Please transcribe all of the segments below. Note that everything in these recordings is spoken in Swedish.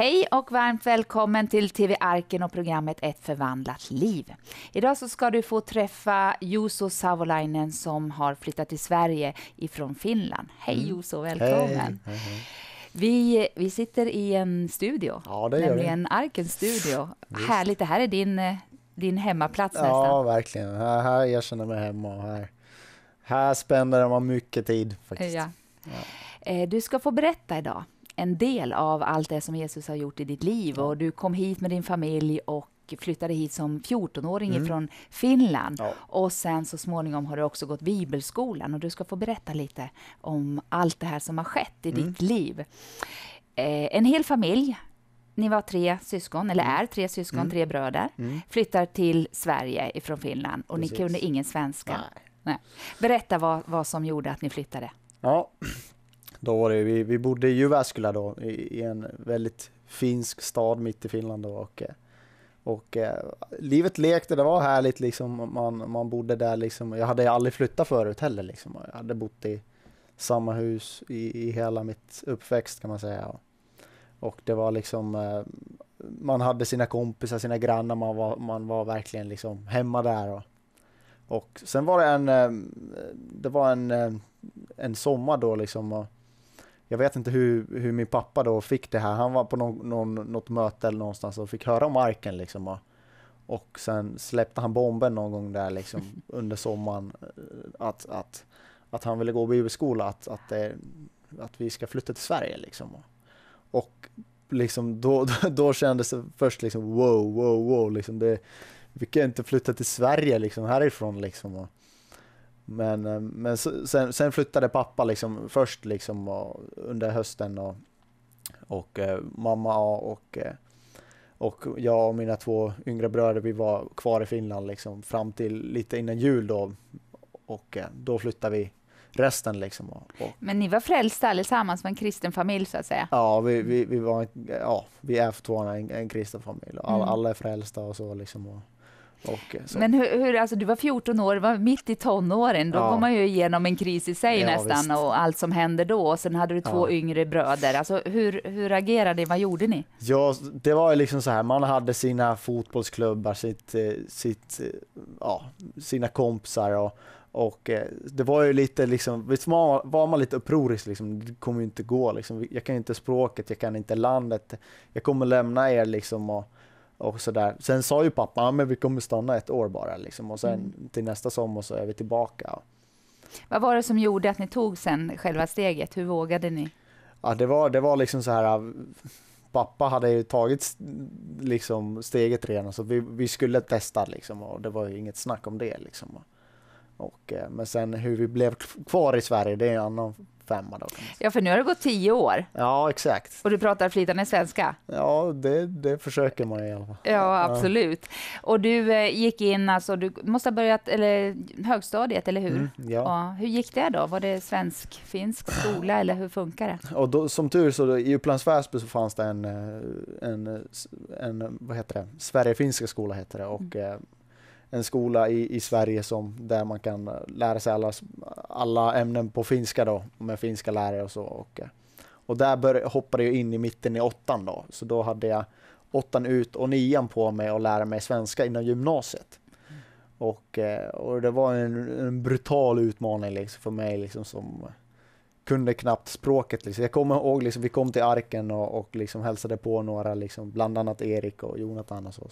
Hej och varmt välkommen till TV Arken och programmet Ett förvandlat liv. Idag så ska du få träffa Juuso Savolainen som har flyttat till Sverige ifrån Finland. Hej Juuso, välkommen! Mm. Hej. Vi, vi sitter i en studio, Ja, nämligen Arkens studio. Härligt, det här är din, eh, din hemmaplats Ja, nästan. verkligen. Här, här jag känner mig hemma och här, här spenderar man mycket tid faktiskt. Ja. Eh, Du ska få berätta idag en del av allt det som Jesus har gjort i ditt liv. Och du kom hit med din familj och flyttade hit som 14-åring ifrån Finland. Mm. Ja. Och sen så småningom har du också gått bibelskolan och du ska få berätta lite om allt det här som har skett i Mm. ditt liv. Eh, en hel familj, ni var tre syskon, eller Mm. är tre syskon, tre bröder, flyttar till Sverige ifrån Finland och Precis. ni kunde ingen svenska. Nej. Nej. Berätta vad, vad som gjorde att ni flyttade. Ja, då var det, vi, vi bodde i Jyväskylä då, i, i en väldigt finsk stad mitt i Finland då, och, och eh, livet lekte, det var härligt liksom, man, man bodde där liksom, jag hade aldrig flyttat förut heller liksom, jag hade bott i samma hus i, i hela mitt uppväxt kan man säga. Och, och det var liksom, eh, man hade sina kompisar, sina grannar, man var, man var verkligen liksom hemma där. Och, och sen var det en, eh, det var en, eh, en sommar då liksom. Och jag vet inte hur, hur min pappa då fick det här. Han var på någon, någon, något möte eller någonstans och fick höra om marken liksom. Och, och sen släppte han bomben någon gång där liksom under sommaren. eh, Att, att, att han ville gå bibelskola, att, att, det, att vi ska flytta till Sverige liksom. Och liksom då, då, då kändes det först liksom wow, wow, wow. Liksom det, vi kan inte flytta till Sverige liksom härifrån liksom. Och, men, eh, men sen, sen flyttade pappa liksom först liksom under hösten och, och eh, mamma och, eh, och jag och mina två yngre bröder vi var kvar i Finland liksom fram till lite innan jul då och eh, då flyttade vi resten liksom. Och, och, Men ni var frälsta allesammans, med en kristen familj så att säga. ja, vi, vi, vi var, ja, vi är fortfarande en, en kristen familj alla, Mm. alla är frälsta och så liksom. Och, och. Men hur, hur, alltså du var 14 år, var mitt i tonåren, då Ja. går man ju igenom en kris i sig Ja, nästan visst. och allt som händer då. Och sen hade du två Ja. yngre bröder. Alltså hur, hur agerade ni? Vad gjorde ni? Ja, det var ju liksom så här, man hade sina fotbollsklubbar, sitt, eh, sitt, eh, ja, sina kompisar och, och eh, det var ju lite liksom, visst var, var man lite upprorisk liksom, det kommer ju inte gå liksom, jag kan ju inte språket, jag kan inte landet, jag kommer lämna er liksom och, och sådär. Sen sa ju pappa, ja men vi kommer stanna ett år bara liksom och sen till nästa sommar så är vi tillbaka. Vad var det som gjorde att ni tog sen själva steget? Hur vågade ni? Ja, det var, det var liksom så här. äh, Pappa hade ju tagit liksom steget redan så vi, vi skulle testa liksom och det var ju inget snack om det liksom. Och, eh, men sen hur vi blev kvar i Sverige, det är en annan femma då. Ja, för nu har det gått tio år Ja, exakt. och du pratar flytande svenska. Ja, det, det försöker man i alla fall. Ja, absolut. Och du eh, gick in, alltså du måste ha börjat, eller högstadiet, eller hur? Mm, ja. Ja, hur gick det då? Var det svensk-finsk skola eller hur funkar det? Och då, som tur så då, i Upplands Väsby så fanns det en, eh, en, eh, en vad heter det, Sverige-finska skola heter det och eh, en skola i, i Sverige som där man kan eh, lära sig alla, alla ämnen på finska då med finska lärare och så och, eh, och där bör, hoppade jag in i mitten i åttan då så då hade jag åttan ut och nian på mig och lära mig svenska inom gymnasiet. Och, eh, och det var en, en brutal utmaning liksom för mig liksom som kunde knappt språket. Liksom. Jag kommer ihåg, liksom, vi kom till Arken och, och liksom hälsade på några, liksom, bland annat Erik och Jonathan och så.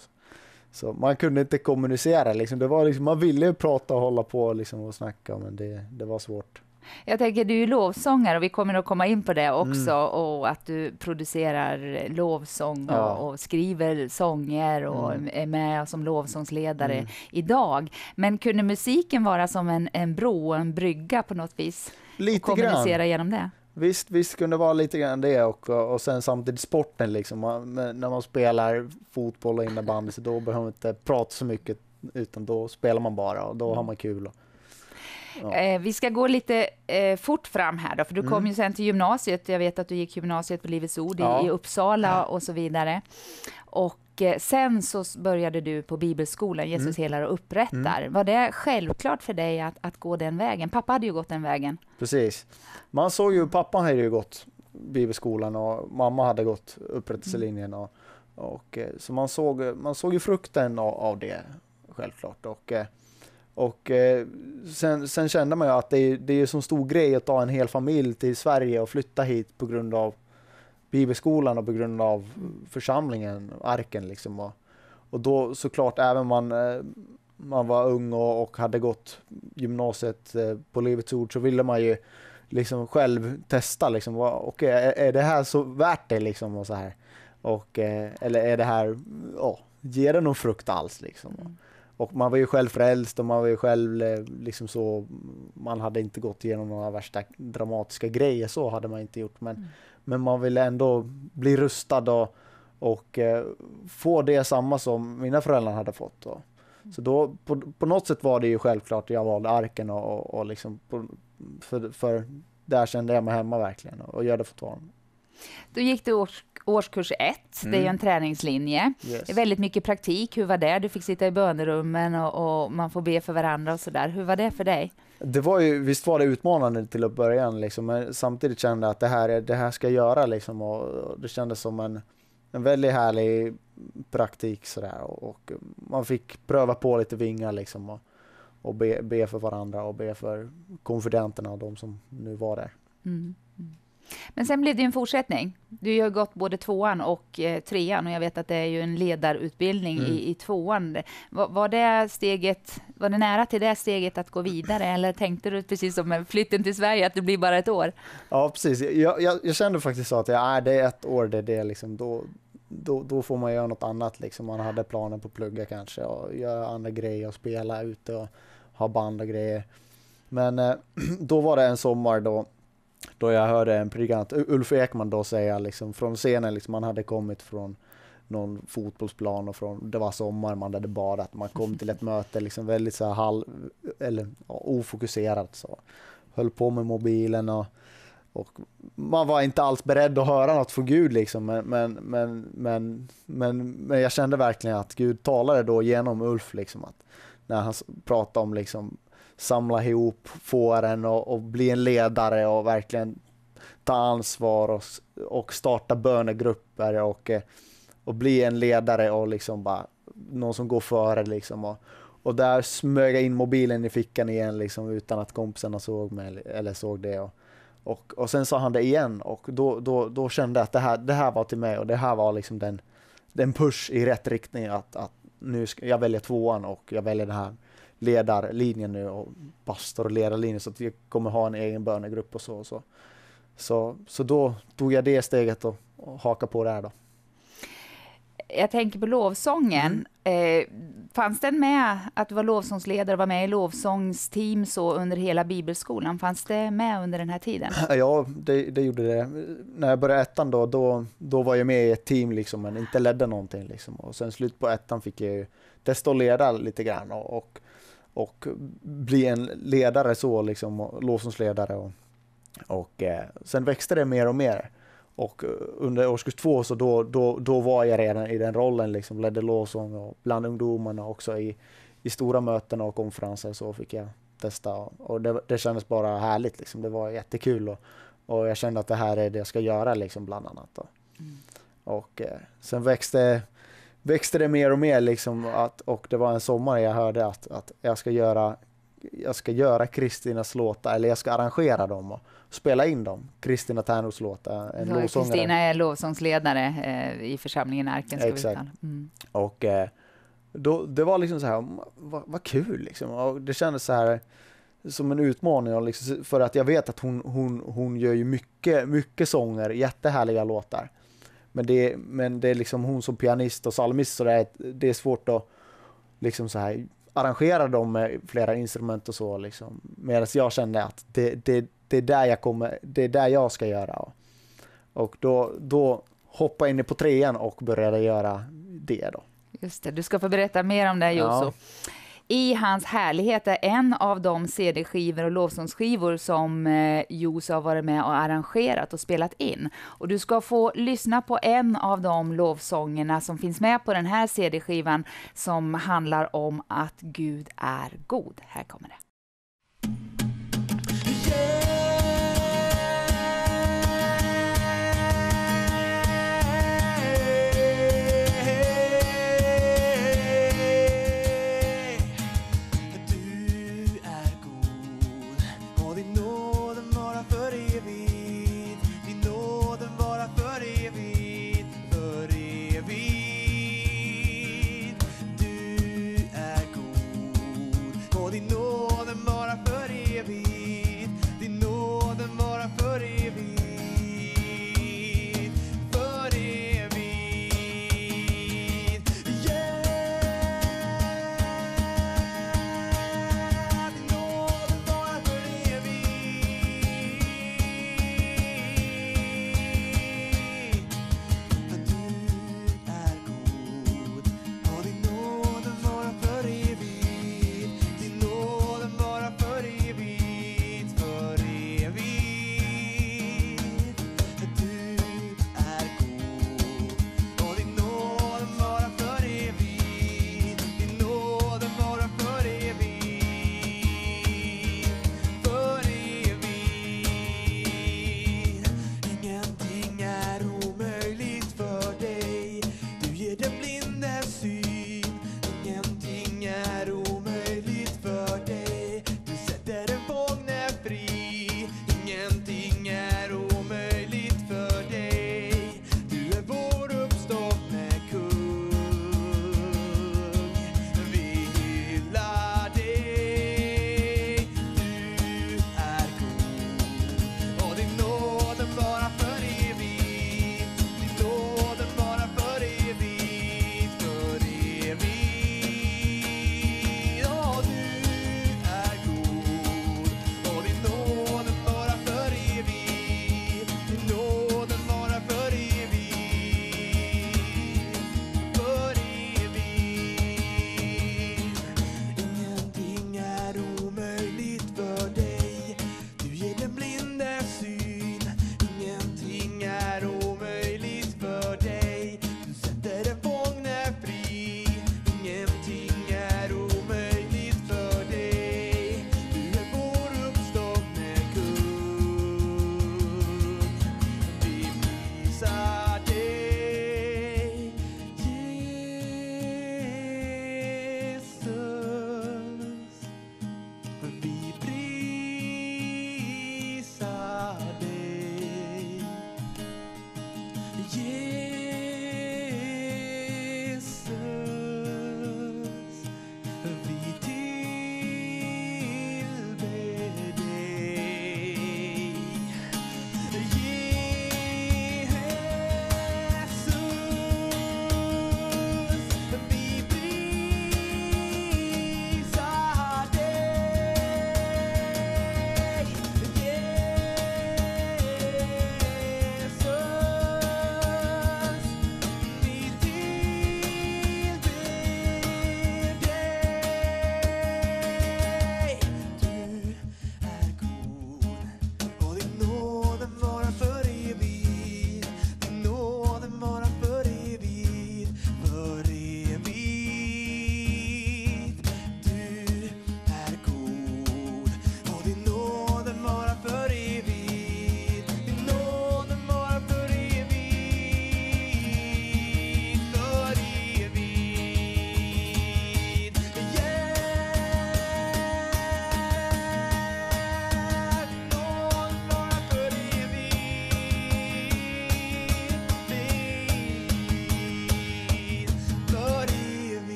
Så man kunde inte kommunicera. Liksom. Det var liksom, man ville ju prata och hålla på liksom, och snacka, men det, det var svårt. Jag tänker, du är ju lovsångare och vi kommer att komma in på det också Mm. och att du producerar lovsång och, Ja. och skriver sånger och Mm. är med som lovsångsledare Mm. idag. Men kunde musiken vara som en, en bro, en brygga på något vis? Lite Kommunicera grann. genom det? Visst, visst kunde det vara lite grann det och, och sen samtidigt sporten liksom. Man, när man spelar fotboll och innebandy så då behöver man inte prata så mycket utan då spelar man bara och då har man kul. Och, Ja. Eh, vi ska gå lite eh, fort fram här då, för du kom Mm. ju sen till gymnasiet. Jag vet att du gick gymnasiet på Livets Ord i, Ja. i Uppsala och så vidare. Och eh, sen så började du på Bibelskolan, Jesus Mm. helar och upprättar. Var det självklart för dig att, att gå den vägen? Pappa hade ju gått den vägen. Precis. Man såg ju, pappan hade ju gått bibelskolan och mamma hade gått upprättelselinjen. Och, och, eh, så man såg, man såg ju frukten av, av det självklart. Och, eh, och sen, sen kände man ju att det är, det är en så stor grej att ta en hel familj till Sverige och flytta hit på grund av bibelskolan och på grund av församlingen, arken liksom. Och, och då såklart även man, man var ung och, och hade gått gymnasiet på Livets Ord så ville man ju liksom själv testa liksom. Okej, okay, är, det här så värt det liksom och så här? Och, eller är det här, ja, ger det någon frukt alls liksom? Mm. Och man var ju själv frälst och man var ju själv eh, liksom så, man hade inte gått igenom några värsta dramatiska grejer, så hade man inte gjort. Men, mm. Men man ville ändå bli rustad och, och eh, få det samma som mina föräldrar hade fått. Och. Mm. Så då, på, på något sätt var det ju självklart jag valde arken och, och, och liksom på, för, för där kände jag mig hemma verkligen och, och gör det fortfarande. Då gick du års, årskurs ett, mm. det är ju mm. en träningslinje. Yes. Det är väldigt mycket praktik. Hur var det? Du fick sitta i bönerummen och, och man får be för varandra och sådär. Hur var det för dig? Det var ju, visst var det utmanande till att början, liksom, men samtidigt kände jag att det här, det här ska jag göra liksom, och, det kändes som en, en väldigt härlig praktik sådär och, och man fick pröva på lite vingar liksom och, och be, be, för varandra och be för konfidenterna och de som nu var där. Mm. Men sen blev det en fortsättning. Du har gått både tvåan och eh, trean och jag vet att det är ju en ledarutbildning mm. i, i tvåan. Var, var, det steget, var det nära till det steget att gå vidare eller tänkte du precis som med flytten till Sverige att det blir bara ett år? Ja, precis. Jag, jag, jag kände faktiskt så att ja, äh, det är ett år, det är det liksom. Då, då, då får man göra något annat liksom. Man hade planen på att plugga kanske och göra andra grejer och spela ute och ha band och grejer. Men eh, då var det en sommar då då jag hörde en predikant, Ulf Ekman då säga liksom från scenen, liksom man hade kommit från någon fotbollsplan och från, det var sommar, man hade badat, man kom till ett möte liksom väldigt så här halv, eller ja, ofokuserat så. Höll på med mobilen och, och man var inte alls beredd att höra något från Gud liksom, men, men, men, men, men, men jag kände verkligen att Gud talade då genom Ulf liksom, att när han pratade om liksom samla ihop fåren och, och bli en ledare och verkligen ta ansvar och, och starta bönegrupper och, eh, och bli en ledare och liksom bara någon som går före liksom. Och, och där smög jag in mobilen i fickan igen liksom utan att kompisarna såg mig eller såg det. Och, och, och sen sa han det igen och då, då, då kände jag att det här, det här var till mig och det här var liksom den, den push i rätt riktning att, att nu ska jag välja tvåan och jag väljer det här ledarlinjen nu och pastor och ledarlinjen så att vi kommer ha en egen bönegrupp och så. Och så. Så, så då tog jag det steget och, och haka på det här då. Jag tänker på lovsången. Mm. Eh, fanns den med att du var lovsångsledare och var med i lovsångsteam så under hela bibelskolan? Fanns det med under den här tiden? Ja, det, det gjorde det. När jag började ettan då, då, då var jag med i ett team liksom, men inte ledde någonting. Liksom. Och sen slut på ettan fick jag ju testa att leda lite grann och, och och bli en ledare så liksom, lovsångsledare och, och eh, sen växte det mer och mer. Och eh, under årskurs två så då, då, då var jag redan i den rollen, liksom ledde lovsång och bland ungdomarna också i, i stora möten och konferenser så fick jag testa och det, det kändes bara härligt liksom. Det var jättekul och, och jag kände att det här är det jag ska göra liksom bland annat. Mm. Och eh, sen växte växte det mer och mer liksom att, och det var en sommar jag hörde att, att jag ska göra jag ska göra Kristinas låtar, eller jag ska arrangera dem och spela in dem. Kristina Ternroths låtar, en lovsångare. Kristina är lovsångsledare eh, i församlingen Arken. Exakt. Mm. Och eh, då, det var liksom så här, vad, vad kul liksom. Och det kändes så här som en utmaning och liksom, för att jag vet att hon, hon, hon gör ju mycket, mycket sånger, jättehärliga låtar. Men det, men det är liksom hon som pianist och psalmist så det är, det är svårt att liksom så här arrangera dem med flera instrument och så liksom. Medan jag kände att det, det, det, är där jag kommer, det är där jag ska göra. Och då, då hoppade jag in på trean och började göra det då. Just det, du ska få berätta mer om det Joso. Ja. I hans härlighet är en av de CD-skivor och lovsångsskivor som eh, Jos har varit med och arrangerat och spelat in. Och du ska få lyssna på en av de lovsångerna som finns med på den här CD-skivan som handlar om att Gud är god. Här kommer det.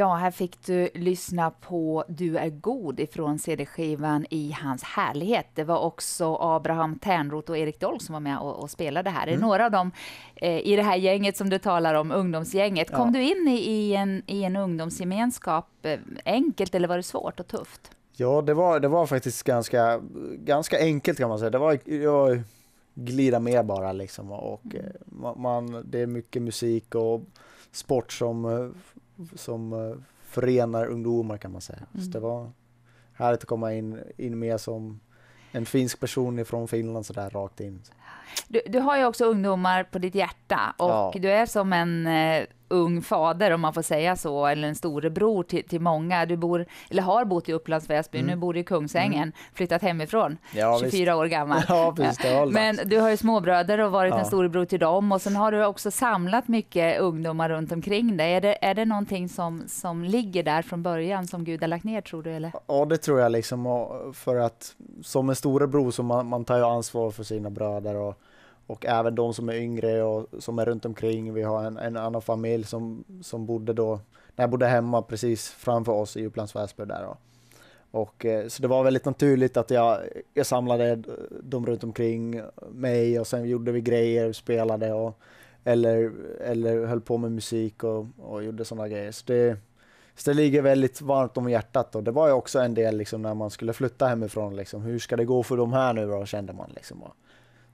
Ja, här fick du lyssna på Du är god ifrån CD-skivan I hans härlighet. Det var också Abraham Ternroth och Erik Dolk som var med och, och spelade här. Mm. Är några av dem eh, i det här gänget som du talar om, ungdomsgänget. Kom ja. du in i, i, en, i en ungdomsgemenskap eh, enkelt eller var det svårt och tufft? Ja, det var, det var faktiskt ganska, ganska enkelt kan man säga. Det var, jag glida med bara liksom och mm. Eh, man, det är mycket musik och sport som eh, som eh, förenar ungdomar kan man säga. Mm. Så det var härligt att komma in, in med som en finsk person från Finland sådär rakt in. Du, du har ju också ungdomar på ditt hjärta och ja. du är som en eh, ung fader, om man får säga så, eller en storebror till, till många. Du bor, eller har bott i Upplands Väsby, mm. nu bor du i Kungsängen, mm. flyttat hemifrån, ja, 24 visst. år gammal. Ja, precis, Men du har ju småbröder och varit ja. en storebror till dem och sen har du också samlat mycket ungdomar runt omkring dig. Är det, är det någonting som, som ligger där från början som Gud har lagt ner, tror du? Eller? Ja, det tror jag liksom, för att som en storebror så man, man tar ju ansvar för sina bröder och och även de som är yngre och som är runt omkring. Vi har en, en annan familj som, som bodde då, när jag bodde hemma precis framför oss i Upplands Väsby där då. Och, eh, så det var väldigt naturligt att jag, jag samlade dem runt omkring mig och sen gjorde vi grejer, spelade och eller, eller höll på med musik och, och gjorde sådana grejer. Så det, så det ligger väldigt varmt om hjärtat och det var ju också en del liksom när man skulle flytta hemifrån liksom. Hur ska det gå för de här nu då, kände man liksom. Och,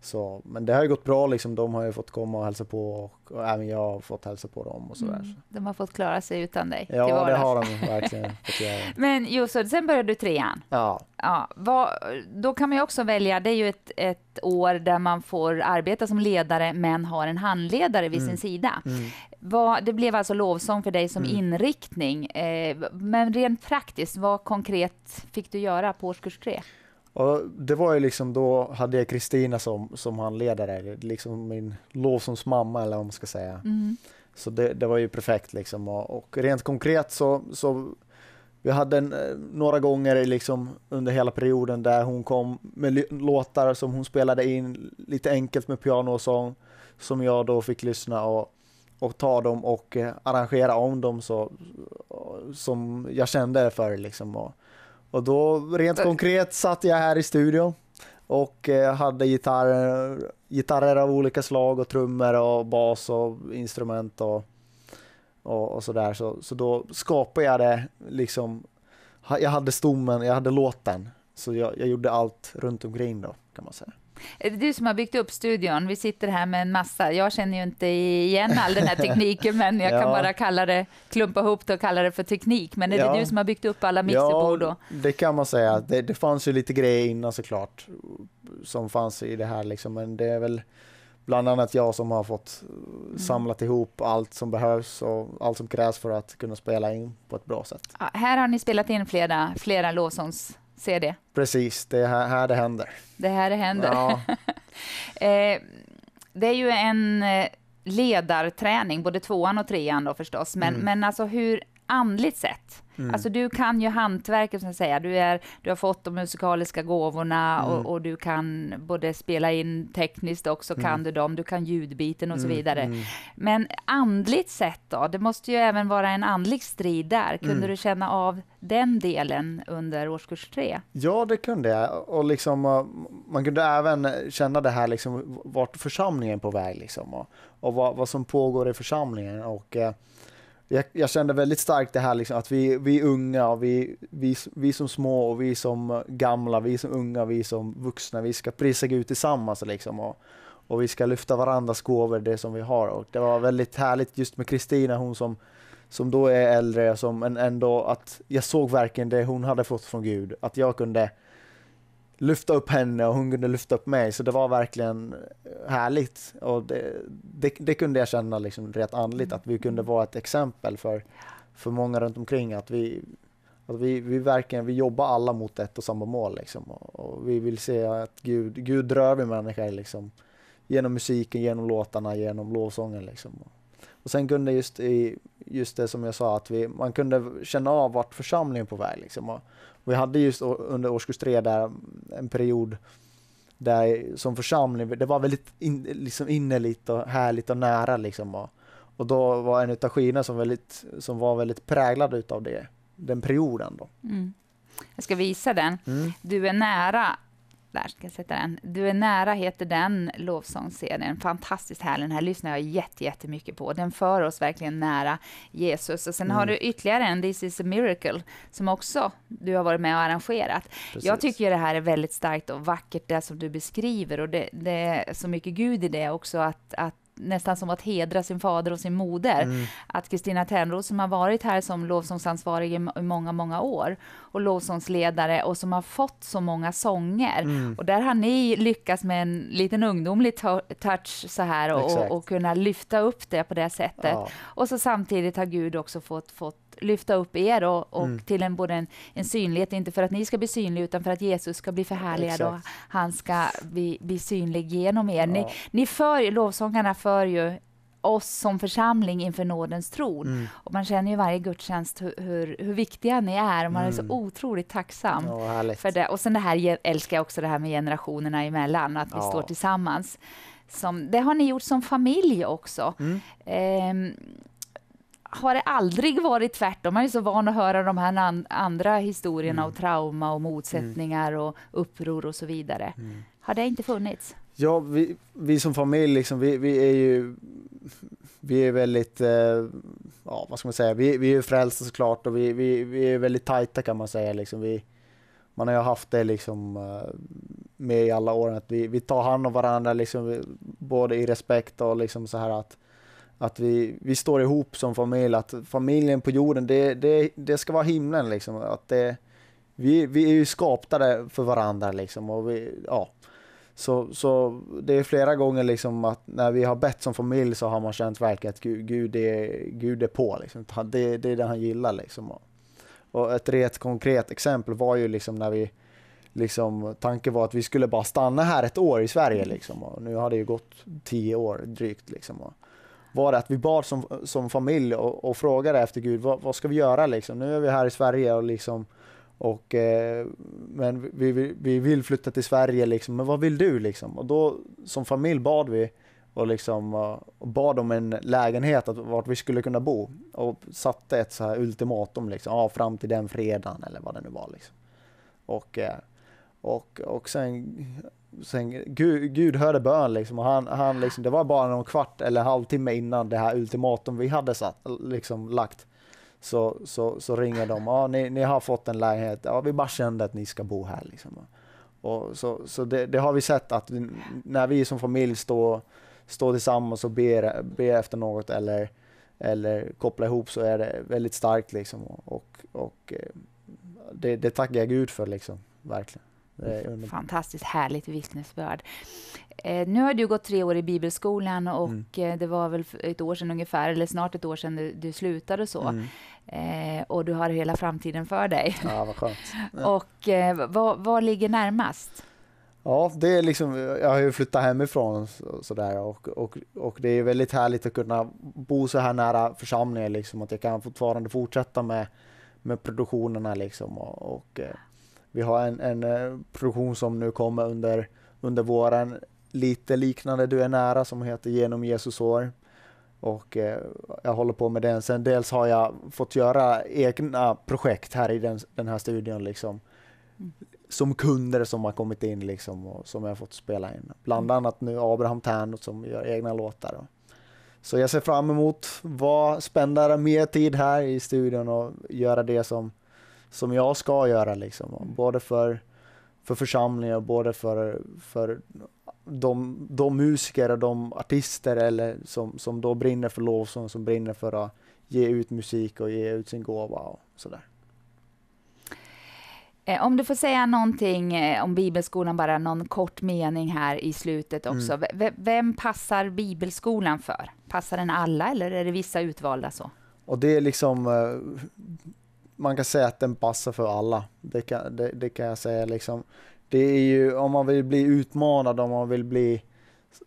så, men det har ju gått bra, liksom. de har ju fått komma och hälsa på och, och även jag har fått hälsa på dem och sådär. Mm, de har fått klara sig utan dig Ja, det har de verkligen fått göra. Men Josef, sen började du trean. Ja. ja vad, då kan man ju också välja, det är ju ett, ett år där man får arbeta som ledare men har en handledare vid mm. sin sida. Mm. Vad, det blev alltså lovsång för dig som mm. inriktning. Eh, men rent praktiskt, vad konkret fick du göra på årskurs tre? Och det var ju liksom då hade jag Kristina som, som handledare, liksom min lovsångsmamma eller vad man ska säga. Mm. Så det, det, var ju perfekt liksom och, och, rent konkret så, så vi hade en, några gånger liksom under hela perioden där hon kom med låtar som hon spelade in lite enkelt med piano och sång som jag då fick lyssna och, och ta dem och eh, arrangera om dem så som jag kände för liksom. Och, och då rent konkret satt jag här i studion och eh, hade gitarrer, gitarrer av olika slag och trummor och bas och instrument och, och, och sådär. Så, så då skapade jag det liksom. Jag hade stommen, jag hade låten. Så jag, jag gjorde allt runt omkring då kan man säga. Är det du som har byggt upp studion? Vi sitter här med en massa, jag känner ju inte igen all den här tekniken, men jag ja. kan bara kalla det, klumpa ihop det och kalla det för teknik. Men är ja. det du som har byggt upp alla mixerbord? Ja, det kan man säga. Det, det fanns ju lite grejer innan såklart, som fanns i det här liksom, men det är väl bland annat jag som har fått mm. samlat ihop allt som behövs och allt som krävs för att kunna spela in på ett bra sätt. Ja, här har ni spelat in flera, flera lovsångs CD. Precis, det är här, här det händer. Det här det händer. Ja. eh, det är ju en eh, ledarträning, både tvåan och trean då förstås, men, mm. men alltså hur andligt sett, Mm. Alltså du kan ju hantverket, som jag säger. Du, är, du har fått de musikaliska gåvorna mm. och, och, du kan både spela in tekniskt också, mm. kan du dem, du kan ljudbiten och så mm, vidare. Mm. Men andligt sett då, det måste ju även vara en andlig strid där. Kunde mm. du känna av den delen under årskurs tre? Ja, det kunde jag. Och liksom, uh, man kunde även känna det här, liksom, vart församlingen är på väg liksom, och, och vad, vad som pågår i församlingen. Och, uh, jag, jag, kände väldigt starkt det här liksom, att vi, vi unga, och vi, vi, vi som små och vi som gamla, vi som unga, vi som vuxna, vi ska prisa Gud tillsammans liksom, och, och vi ska lyfta varandras gåvor, det som vi har. Och det var väldigt härligt just med Kristina, hon som, som då är äldre, som, men ändå att jag såg verkligen det hon hade fått från Gud, att jag kunde lyfta upp henne och hon kunde lyfta upp mig. Så det var verkligen härligt. Och det, det, det kunde jag känna liksom rätt andligt, att vi kunde vara ett exempel för, för många runt omkring. Att vi, att vi, vi verkligen vi jobbar alla mot ett och samma mål. Liksom. Och, och vi vill se att Gud, Gud rör vid människor liksom, genom musiken, genom låtarna, genom lovsången. Liksom. Och sen kunde just, i, just det som jag sa, att vi, man kunde känna av vart församlingen på väg. Liksom. Och, vi hade just under årskurs tre där en period där som församling, det var väldigt in, liksom innerligt och härligt och nära liksom. Och, och då var en utav skivorna som, väldigt, som var väldigt präglad utav det, den perioden. Då. Mm. Jag ska visa den. Mm. Du är nära där ska jag sätta den. Du är nära heter den lovsångsserien. Fantastiskt härlig. Den här lyssnar jag jätte, jättemycket på. Den för oss verkligen nära Jesus. Och sen mm. har du ytterligare en, This is a miracle, som också du har varit med och arrangerat. Precis. Jag tycker det här är väldigt starkt och vackert, det som du beskriver. Och det, det är så mycket Gud i det också, att, att nästan som att hedra sin fader och sin moder. Mm. Att Kristina Tenros som har varit här som lovsångsansvarig i många, många år och lovsångsledare och som har fått så många sånger. Mm. Och där har ni lyckats med en liten ungdomlig touch så här och, och, kunna lyfta upp det på det sättet. Ja. Och så samtidigt har Gud också fått, fått lyfta upp er och, och mm. till en, både en, en, synlighet, inte för att ni ska bli synliga, utan för att Jesus ska bli förhärligad och han ska bli, bli synlig genom er. Ja. Ni, ni för, lovsångarna för ju oss som församling inför nådens tron. Mm. Och man känner ju varje gudstjänst hur, hur, hur viktiga ni är och man mm. är så mm. otroligt tacksam ja, för det. Och sen det här älskar jag också det här med generationerna emellan, att vi ja. står tillsammans. Som, det har ni gjort som familj också. Mm. Eh, har det aldrig varit tvärtom? Man är så van att höra de här andra historierna mm. av trauma och motsättningar mm. och uppror och så vidare. Mm. Har det inte funnits? Ja, vi, vi som familj, liksom, vi, vi är ju vi är väldigt, eh, ja vad ska man säga, vi, vi är frälsta såklart och vi, vi, vi är väldigt tajta kan man säga. Liksom. Vi, man har ju haft det liksom eh, med i alla åren, att vi, vi tar hand om varandra liksom, både i respekt och liksom så här att att vi, vi står ihop som familj, att familjen på jorden, det, det, det ska vara himlen liksom. Att det, vi, vi är ju skapade för varandra liksom. Och vi, ja. så, så det är flera gånger liksom att när vi har bett som familj så har man känt verkligen att Gud, Gud, är, Gud är på. Liksom. Det, det är det han gillar. Liksom. Och ett rätt konkret exempel var ju liksom när vi liksom, tanken var att vi skulle bara stanna här ett år i Sverige. Liksom. Och nu har det ju gått tio år drygt. Liksom. Och, var det att vi bad som, som familj och, och frågade efter Gud, vad, vad, ska vi göra liksom? Nu är vi här i Sverige och liksom och, eh, men vi, vi, vi, vill flytta till Sverige liksom, men vad vill du liksom? Och då som familj bad vi och liksom och bad om en lägenhet, att, vart vi skulle kunna bo och satte ett så här ultimatum liksom, ah, fram till den fredagen eller vad det nu var liksom. Och, eh, och, och sen sen, Gud, Gud hörde bön liksom och han, han liksom, det var bara någon kvart eller halvtimme innan det här ultimatum vi hade satt, liksom lagt. Så, så, så ringer de, ja ni, ni har fått en lägenhet, ja vi bara kände att ni ska bo här liksom. Och så så det, det har vi sett att när vi som familj står, står tillsammans och ber, ber efter något eller, eller kopplar ihop så är det väldigt starkt liksom. Och, och eh, det, det tackar jag Gud för liksom, verkligen. Fantastiskt härligt vittnesbörd. Eh, nu har du gått tre år i bibelskolan och mm. Eh, det var väl ett år sedan ungefär, eller snart ett år sedan du, du slutade så. Mm. Eh, och du har hela framtiden för dig. Ja, vad skönt. Ja. och eh, vad, vad ligger närmast? Ja, det är liksom, jag har ju flyttat hemifrån och sådär och, och, och det är väldigt härligt att kunna bo så här nära församlingen liksom, att jag kan fortfarande fortsätta med, med produktionerna liksom och, och eh, vi har en, en eh, produktion som nu kommer under, under våren, lite liknande Du är nära, som heter Genom Jesus år. Och eh, jag håller på med den. Sen dels har jag fått göra egna projekt här i den, den här studion liksom. Mm. Som kunder som har kommit in liksom och som jag har fått spela in. Bland mm. annat nu Abraham Tern som gör egna låtar. Så jag ser fram emot vara spendera mer tid här i studion och göra det som som jag ska göra liksom. Mm. Både för, för församlingar, både för, för de, de musiker och de artister eller som, som då brinner för lovsång, som brinner för att ge ut musik och ge ut sin gåva och sådär. Eh, om du får säga någonting eh, om Bibelskolan, bara någon kort mening här i slutet också. Mm. Vem passar Bibelskolan för? Passar den alla eller är det vissa utvalda så? Och det är liksom eh, man kan säga att den passar för alla. Det kan, det, det kan jag säga liksom. Det är ju om man vill bli utmanad, om man vill bli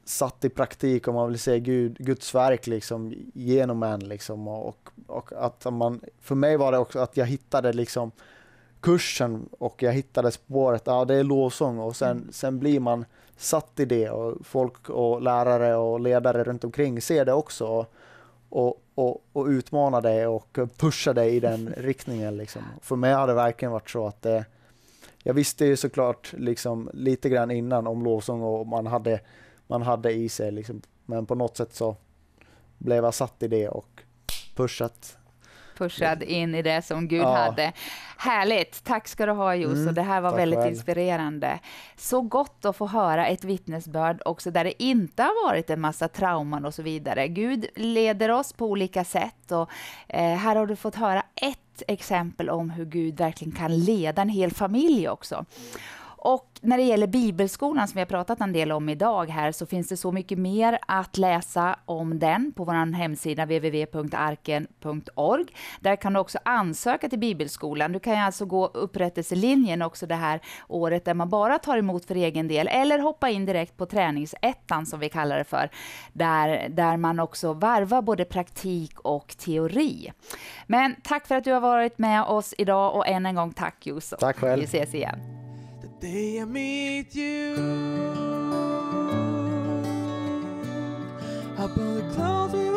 satt i praktik, om man vill se Gud, Guds verk liksom genom en liksom. Och, och att man, för mig var det också att jag hittade liksom kursen och jag hittade spåret, ja det är lovsång och sen, mm. sen blir man satt i det och folk och lärare och ledare runt omkring ser det också. Och, och, och, och utmana dig och pusha dig i den riktningen. Liksom. För mig har det verkligen varit så att det, jag visste ju såklart liksom lite grann innan om lovsång och man hade, man hade i sig liksom. men på något sätt så blev jag satt i det och pushat pushad in i det som Gud ja. hade. Härligt! Tack ska du ha Juso, mm, det här var väldigt väl. inspirerande. Så gott att få höra ett vittnesbörd också där det inte har varit en massa trauman och så vidare. Gud leder oss på olika sätt och eh, här har du fått höra ett exempel om hur Gud verkligen kan leda en hel familj också. Och när det gäller Bibelskolan som vi har pratat en del om idag här så finns det så mycket mer att läsa om den på vår hemsida www.arken.org. Där kan du också ansöka till Bibelskolan. Du kan alltså gå upprättelselinjen också det här året där man bara tar emot för egen del eller hoppa in direkt på träningsettan som vi kallar det för. Där, där man också varvar både praktik och teori. Men tack för att du har varit med oss idag och än en gång tack Juso. Tack själv. Vi ses igen. Day I meet you. Up on the clouds we